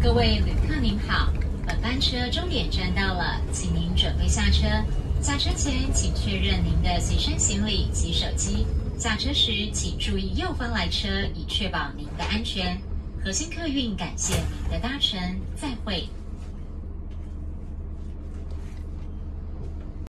各位旅客您好本班车终点站到了请您准备下车。下车前请确认您的随身行李及手机。下车时请注意右方来车以确保您的安全。核心客运感谢您的搭乘再会。